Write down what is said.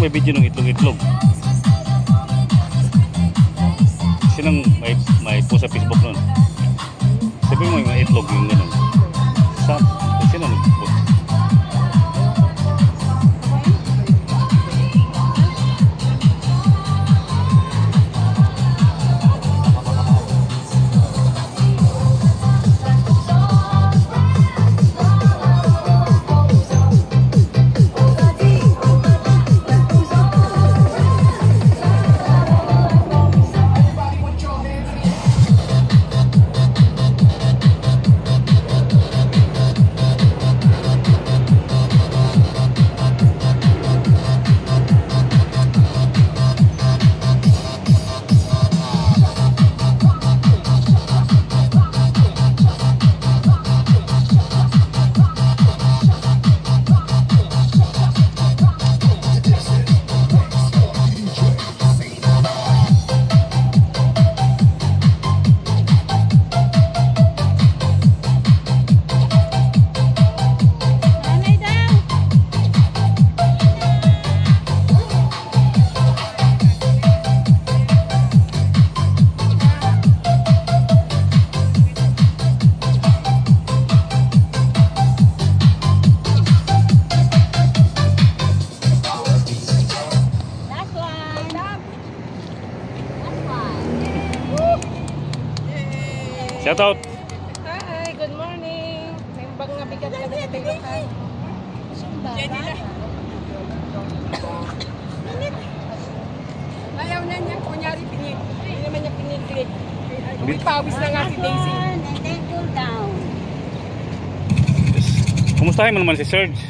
may video ng itlog-itlog? Sinang may, may post sa Facebook nun? Sabi mo yung itlog yung ganun. Sa, Shout out! Hi, good morning. May bang nga bigat talaga sa tilukan. Ayaw na niya, kunyari pinit. Hindi naman niya. Uy, pawis na nga si Daisy. Kumustahin mo naman si Serge?